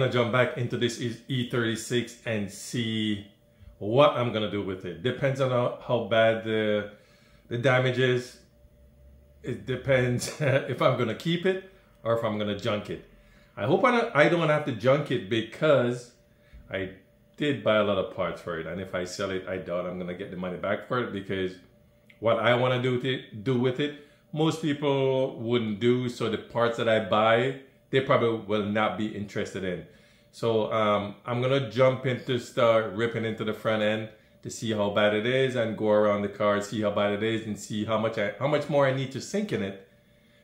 Gonna jump back into this E36 and see what I'm gonna do with it. Depends on how, how bad the, the damage is. It depends if I'm gonna keep it or if I'm gonna junk it. I hope I don't, I don't have to junk it because I did buy a lot of parts for it. And if I sell it, I doubt I'm gonna get the money back for it because what I wanna do with it, do with it, most people wouldn't do. So the parts that I buy, they probably will not be interested in. So um, I'm gonna jump into start ripping into the front end to see how bad it is and go around the car, see how bad it is and see how much I, how much more I need to sink in it.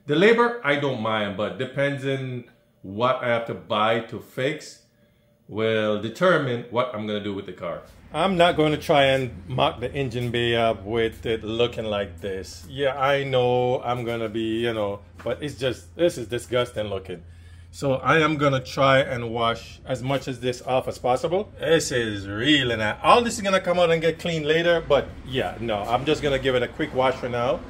The labor, I don't mind, but depends on what I have to buy to fix will determine what I'm gonna do with the car. I'm not going to try and mock the engine bay up with it looking like this. Yeah, I know I'm gonna be, you know, but it's just, this is disgusting looking. So I am gonna try and wash as much of this off as possible. This is really not, all this is gonna come out and get clean later, but yeah, no, I'm just gonna give it a quick wash for now.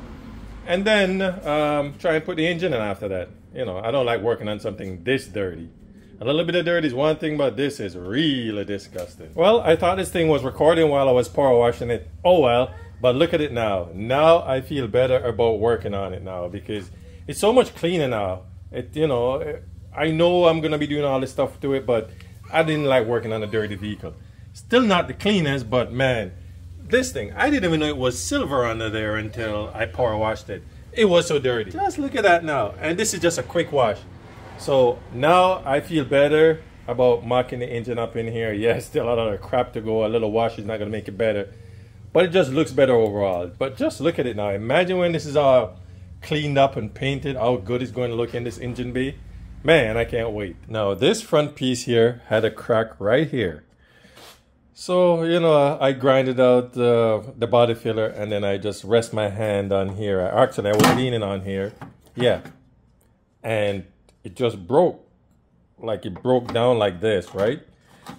And then um, try and put the engine in after that. You know, I don't like working on something this dirty. A little bit of dirt is one thing, but this is really disgusting. Well, I thought this thing was recording while I was power washing it. Oh well, but look at it now. Now I feel better about working on it now because it's so much cleaner now. It, you know, I know I'm gonna be doing all this stuff to it, but I didn't like working on a dirty vehicle. Still not the cleanest, but man, this thing, I didn't even know it was silver under there until I power washed it. It was so dirty. Just look at that now. And this is just a quick wash. So now I feel better about mocking the engine up in here. Yes, still a lot of crap to go. A little wash is not to make it better. But it just looks better overall. But just look at it now. Imagine when this is all cleaned up and painted, how good it's going to look in this engine bay. Man, I can't wait. Now, this front piece here had a crack right here. So, you know, I grinded out the, the body filler and then I just rest my hand on here. Actually, I was leaning on here. Yeah. And it just broke. Like it broke down like this, right?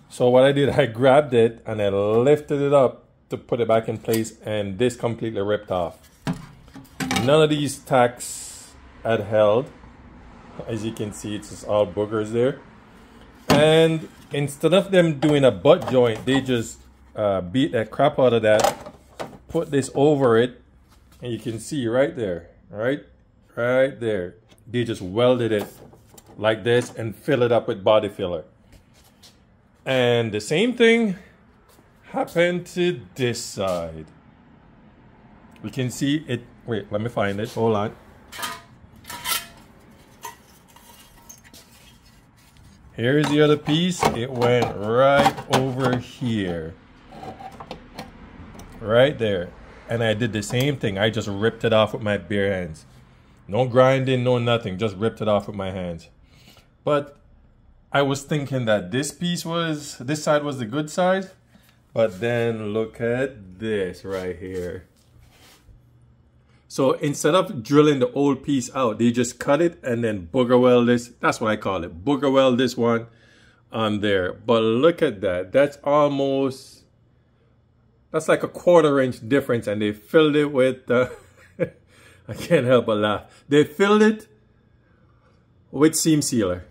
So what I did, I grabbed it and I lifted it up to put it back in place and this completely ripped off. None of these tacks had held. As you can see, it's just all boogers there. And instead of them doing a butt joint, they just uh, beat that crap out of that, put this over it, and you can see right there, right? Right there. They just welded it like this and fill it up with body filler. And the same thing happened to this side. We can see it. Wait, let me find it. Hold on. Here's the other piece. It went right over here. Right there. And I did the same thing. I just ripped it off with my bare hands. No grinding, no nothing. Just ripped it off with my hands. But I was thinking that this piece was, this side was the good side. But then look at this right here. So instead of drilling the old piece out, they just cut it and then booger weld this. That's what I call it. Booger weld this one on there. But look at that. That's almost, that's like a quarter inch difference. And they filled it with, uh, I can't help but laugh. They filled it with seam sealer.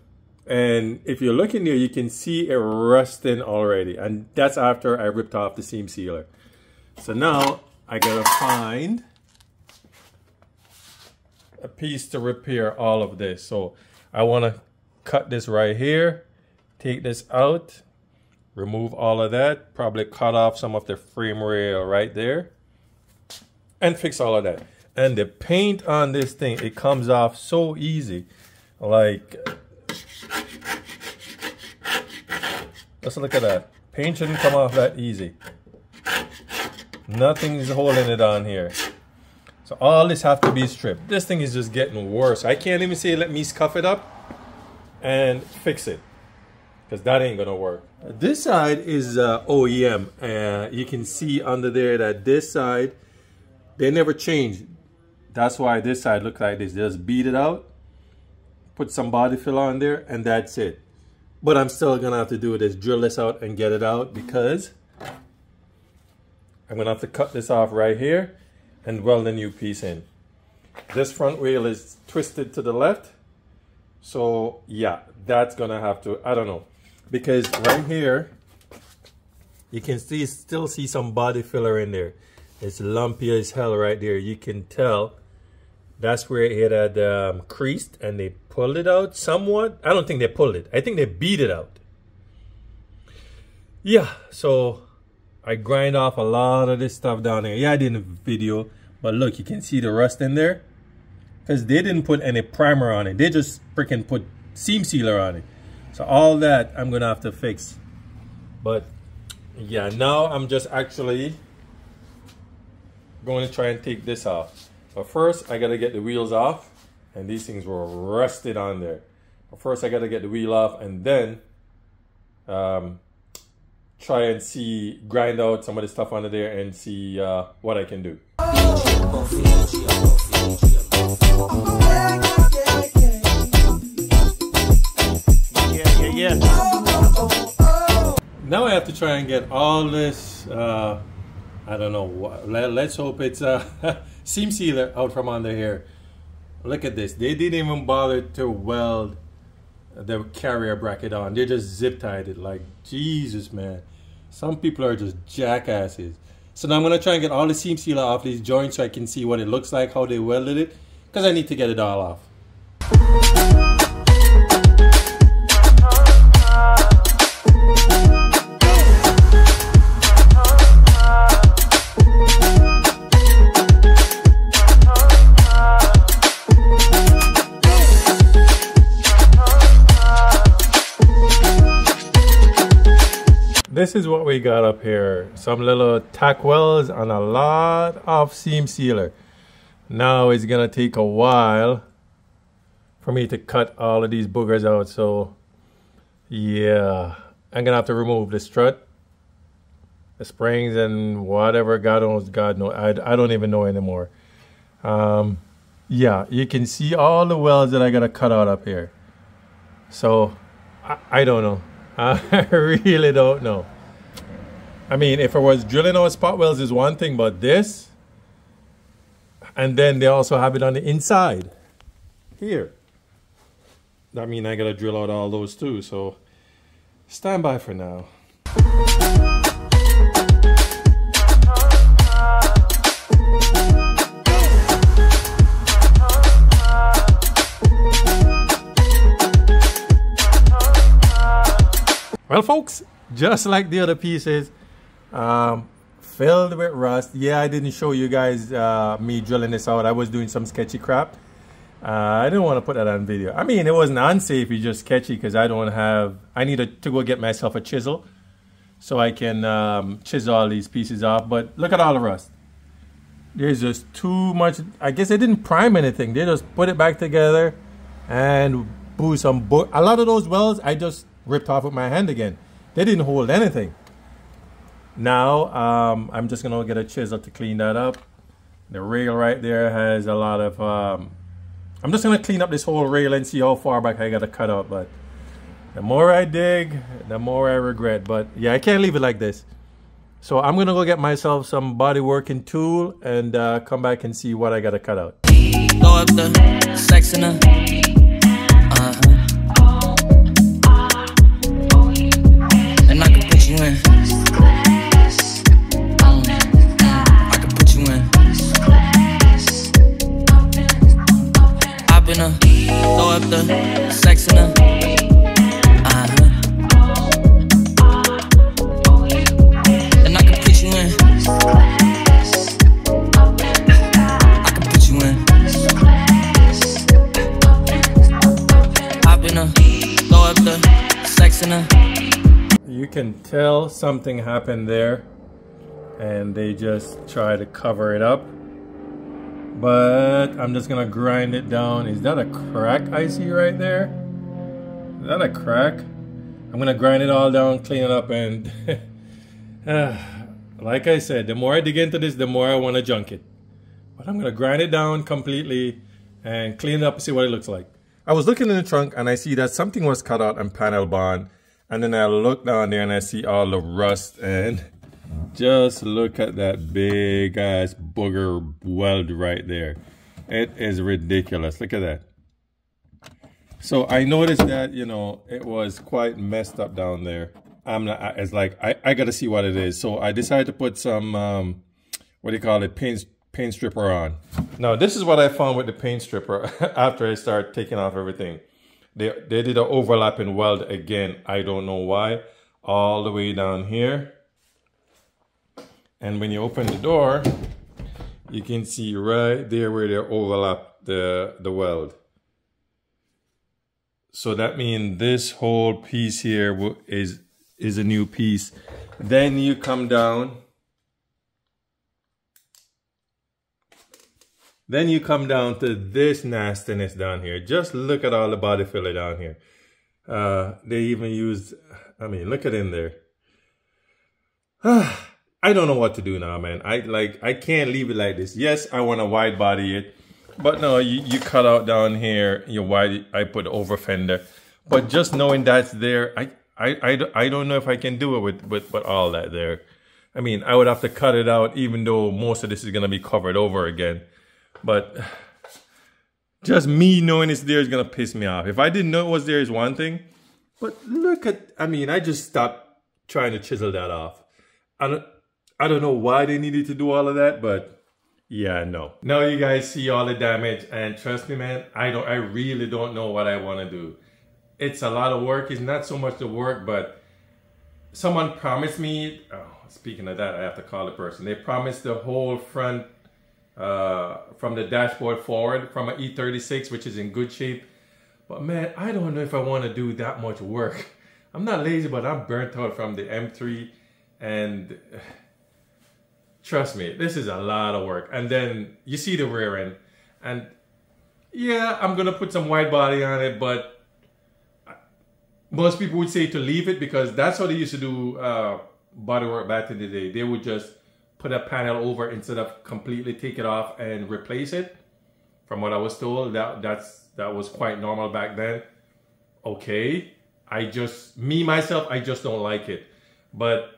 And if you're looking here, you can see it rusting already. And that's after I ripped off the seam sealer. So now I gotta find a piece to repair all of this. So I wanna cut this right here, take this out, remove all of that, probably cut off some of the frame rail right there, and fix all of that. And the paint on this thing, it comes off so easy. Like Let's look at that. Paint shouldn't come off that easy. Nothing's holding it on here. So all this have to be stripped. This thing is just getting worse. I can't even say let me scuff it up and fix it. Because that ain't gonna work. This side is uh, OEM. Uh, you can see under there that this side, they never changed. That's why this side looks like this. Just beat it out, put some body fill on there, and that's it. But I'm still gonna have to do is drill this out and get it out because I'm gonna have to cut this off right here and weld a new piece in. This front wheel is twisted to the left. So yeah, that's gonna have to, I don't know. Because right here, you can see still see some body filler in there. It's lumpy as hell right there. You can tell that's where it had um, creased and they pulled it out somewhat. I don't think they pulled it. I think they beat it out. Yeah, so I grind off a lot of this stuff down there. Yeah, I did a video, but look, you can see the rust in there. Because they didn't put any primer on it. They just freaking put seam sealer on it. So all that I'm going to have to fix. But yeah, now I'm just actually going to try and take this off. But first, I got to get the wheels off. And these things were rusted on there. But first, I got to get the wheel off and then um, try and see, grind out some of the stuff under there and see uh, what I can do. Yeah, yeah, yeah. Now I have to try and get all this, uh, I don't know, let, let's hope it's a seam sealer out from under here. Look at this, they didn't even bother to weld the carrier bracket on. They just zip tied it like, Jesus man. Some people are just jackasses. So now I'm gonna try and get all the seam sealer off these joints so I can see what it looks like, how they welded it, because I need to get it all off. This is what we got up here. Some little tack welds and a lot of seam sealer. Now it's gonna take a while for me to cut all of these boogers out. So yeah, I'm gonna have to remove the strut, the springs and whatever God knows, God knows. I, I don't even know anymore. Um, yeah, you can see all the welds that I gotta cut out up here. So I, I don't know. I really don't know. I mean, if I was drilling out spot welds is one thing, but this, and then they also have it on the inside here. That mean I gotta drill out all those too. So stand by for now. Well, folks, just like the other pieces, um, filled with rust. Yeah, I didn't show you guys uh, me drilling this out. I was doing some sketchy crap. Uh, I didn't want to put that on video. I mean, it wasn't unsafe. It's just sketchy because I don't have. I need to go get myself a chisel so I can um, chisel all these pieces off. But look at all the rust. There's just too much. I guess they didn't prime anything. They just put it back together and boo some. A lot of those welds I just ripped off with my hand again. They didn't hold anything. Now um, I'm just gonna get a chisel to clean that up. The rail right there has a lot of. Um, I'm just gonna clean up this whole rail and see how far back I gotta cut out. But the more I dig, the more I regret. But yeah, I can't leave it like this. So I'm gonna go get myself some body working tool and uh, come back and see what I gotta cut out. The sex in her. You can tell something happened there and they just try to cover it up. But I'm just gonna grind it down. Is that a crack I see right there? Is that a crack? I'm gonna grind it all down, clean it up, and uh, like I said, the more I dig into this, the more I wanna junk it. But I'm gonna grind it down completely and clean it up and see what it looks like. I was looking in the trunk and I see that something was cut out and panel bond. And then I look down there and I see all the rust and just look at that big ass booger weld right there. It is ridiculous. Look at that. So I noticed that, you know, it was quite messed up down there. I'm not, it's like, I, I got to see what it is. So I decided to put some, um, what do you call it, paint, paint stripper on. Now, this is what I found with the paint stripper after I started taking off everything. They, they did an overlapping weld again. I don't know why. All the way down here. And when you open the door, you can see right there where they overlap the, the weld. So that means this whole piece here is, is a new piece. Then you come down. Then you come down to this nastiness down here. Just look at all the body filler down here. Uh, they even used, I mean, look at in there. I don't know what to do now, man. I like, I can't leave it like this. Yes, I want to wide body it. But no, you, you cut out down here, you wide, I put over fender. But just knowing that's there, I, I, I, I don't know if I can do it with, with, with all that there. I mean, I would have to cut it out even though most of this is going to be covered over again. But just me knowing it's there is going to piss me off. If I didn't know it was there is one thing. But look at, I mean, I just stopped trying to chisel that off. I don't, I don't know why they needed to do all of that, but yeah, no. Now you guys see all the damage and trust me, man, I don't, I really don't know what I want to do. It's a lot of work. It's not so much the work, but someone promised me, oh, speaking of that, I have to call the person. They promised the whole front uh, from the dashboard forward from an E36, which is in good shape. But man, I don't know if I want to do that much work. I'm not lazy, but I'm burnt out from the M3 and Trust me, this is a lot of work. And then you see the rear end. And yeah, I'm to put some wide body on it, but most people would say to leave it because that's how they used to do uh, body work back in the day. They would just put a panel over instead of completely take it off and replace it. From what I was told, that that's that was quite normal back then. Okay, I just me myself, I just don't like it. But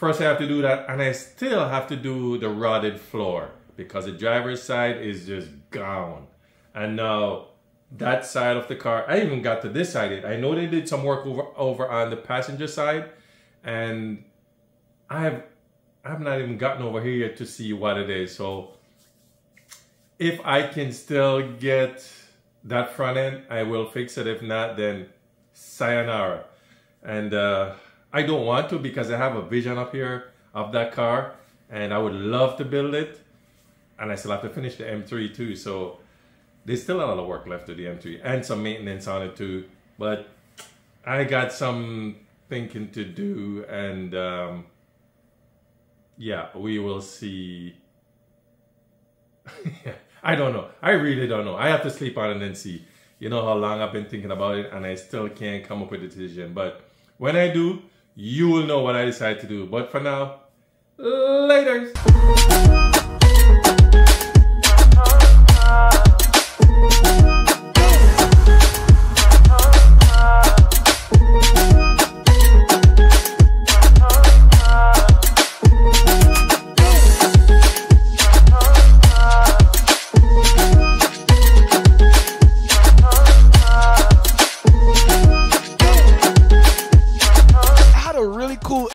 First I have to do that and I still have to do the rotted floor because the driver's side is just gone. And now that side of the car, I even got to this side. I know they did some work over, over on the passenger side and I've I've not even gotten over here yet to see what it is. So if I can still get that front end, I will fix it. If not, then sayonara. And uh, I don't want to because I have a vision up here of that car and I would love to build it and I still have to finish the M3 too so there's still a lot of work left to the M3 and some maintenance on it too but I got some thinking to do and um, yeah we will see. I don't know. I really don't know. I have to sleep on it and see. You know how long I've been thinking about it and I still can't come up with a decision but when I do you will know what I decide to do. But for now, later.